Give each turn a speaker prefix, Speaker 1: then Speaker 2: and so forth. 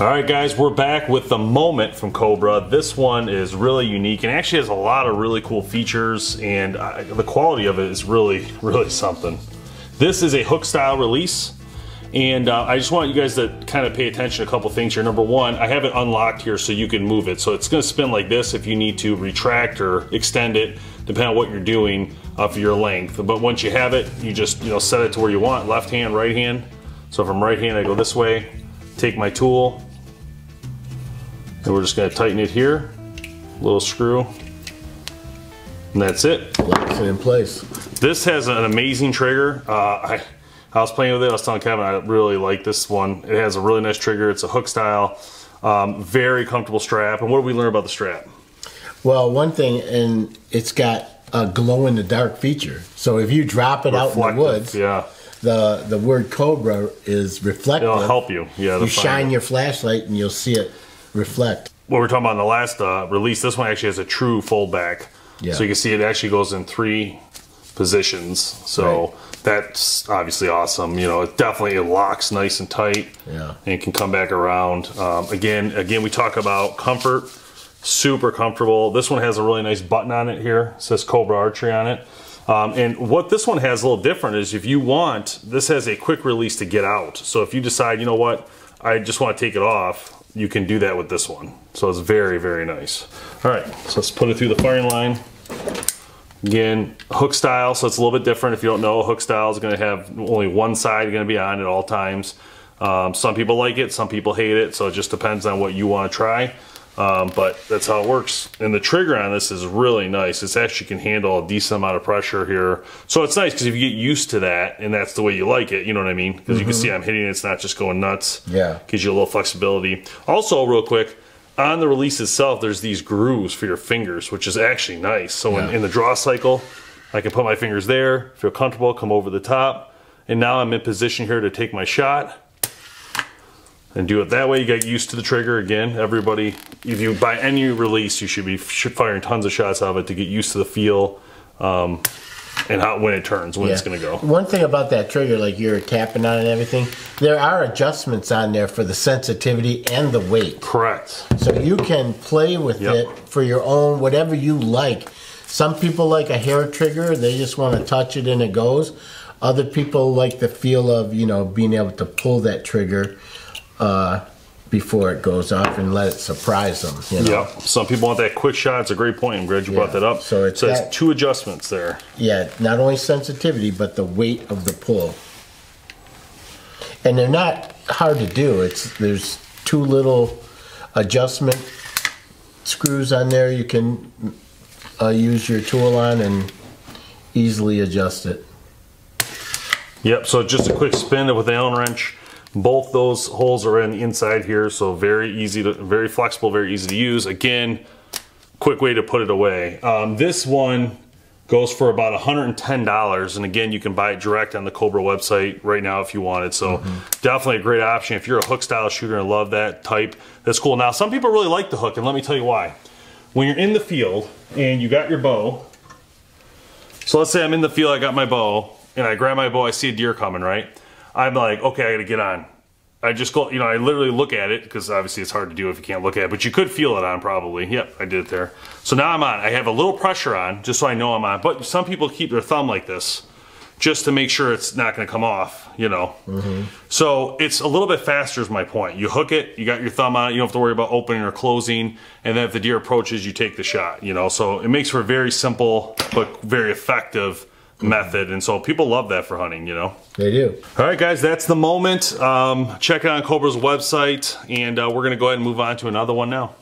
Speaker 1: All right, guys, we're back with the Moment from Cobra. This one is really unique and actually has a lot of really cool features, and uh, the quality of it is really, really something. This is a hook style release, and uh, I just want you guys to kind of pay attention to a couple things here. Number one, I have it unlocked here so you can move it. So it's gonna spin like this if you need to retract or extend it, depending on what you're doing uh, for your length. But once you have it, you just you know set it to where you want, left hand, right hand. So I'm right hand, I go this way, take my tool, and we're just gonna tighten it here, little screw, and that's it.
Speaker 2: Locks it in place.
Speaker 1: This has an amazing trigger. Uh, I, I was playing with it, I was telling Kevin I really like this one. It has a really nice trigger, it's a hook style, um, very comfortable strap. And what did we learn about the strap?
Speaker 2: Well, one thing, and it's got a glow in the dark feature. So if you drop it out in the woods,
Speaker 1: Yeah,
Speaker 2: the the word Cobra is reflective.
Speaker 1: it'll help you. Yeah,
Speaker 2: You shine your flashlight and you'll see it reflect.
Speaker 1: what we we're talking about in the last uh, release, this one actually has a true fold back.
Speaker 2: Yeah.
Speaker 1: So you can see it actually goes in three positions. So
Speaker 2: Right.
Speaker 1: that's obviously awesome. You know, it definitely it locks nice and tight.
Speaker 2: Yeah.
Speaker 1: And can come back around. Um, again, again, we talk about comfort. Super comfortable. This one has a really nice button on it here. It says Cobra Archery on it. Um, and what this one has a little different is if you want, this has a quick release to get out. So if you decide, you know what, I just want to take it off, you can do that with this one. So it's very, very nice. All right, so let's put it through the firing line. Again, hook style, so it's a little bit different. If you don't know, hook style is going to have only one side going to be on at all times. Um, some people like it, some people hate it, so it just depends on what you want to try. Um, but that's how it works. And the trigger on this is really nice. It's actually can handle a decent amount of pressure here. So it's nice because if you get used to that and that's the way you like it, you know what I mean? Because you can see I'm hitting it, it's not just going nuts.
Speaker 2: Yeah.
Speaker 1: Gives you a little flexibility. Also, real quick, on the release itself, there's these grooves for your fingers, which is actually nice. So in, in the draw cycle, I can put my fingers there, feel comfortable, come over the top, and now I'm in position here to take my shot and do it that way. You get used to the trigger again. Everybody, if you buy any release, you should be firing tons of shots of it to get used to the feel um, and how when it turns, when it's going to go.
Speaker 2: One thing about that trigger, like you're tapping on and everything, there are adjustments on there for the sensitivity and the weight.
Speaker 1: Correct.
Speaker 2: So you can play with
Speaker 1: Yep.
Speaker 2: it for your own, whatever you like. Some people like a hair trigger, they just want to touch it and it goes. Other people like the feel of, you know, being able to pull that trigger uh, before it goes off and let it surprise them. You know?
Speaker 1: Yep. Some people want that quick shot. It's a great point. I'm glad you brought that up.
Speaker 2: So it's
Speaker 1: so it's two adjustments there.
Speaker 2: Yeah, not only sensitivity, but the weight of the pull. And they're not hard to do. It's there's two little adjustment screws on there you can uh, use your tool on and easily adjust it.
Speaker 1: Yep. So just a quick spin with the Allen wrench. Both those holes are in the inside here, so very easy to, very flexible, very easy to use. Again, quick way to put it away. Um, this one goes for about $110, and again, you can buy it direct on the Cobra website right now if you want it. So definitely a great option if you're a hook style shooter and love that type. That's cool. Now, some people really like the hook, and let me tell you why. When you're in the field and you got your bow, so let's say I'm in the field, I got my bow, and I grab my bow, I see a deer coming, right? I'm like, okay, I gotta get on. I just go, you know, I literally look at it, because obviously it's hard to do if you can't look at it, but you could feel it on probably. Yep, I did it there. So now I'm on. I have a little pressure on, just so I know I'm on. But some people keep their thumb like this, just to make sure it's not gonna come off, you know. Mm-hmm. So it's a little bit faster is my point. You hook it, you got your thumb on it, you don't have to worry about opening or closing, and then if the deer approaches, you take the shot, you know. So it makes for a very simple but very effective method, and so people love that for hunting, you know.
Speaker 2: They do.
Speaker 1: All right, guys, that's the moment. Um, check it out on Cobra's website, and uh, we're gonna go ahead and move on to another one now.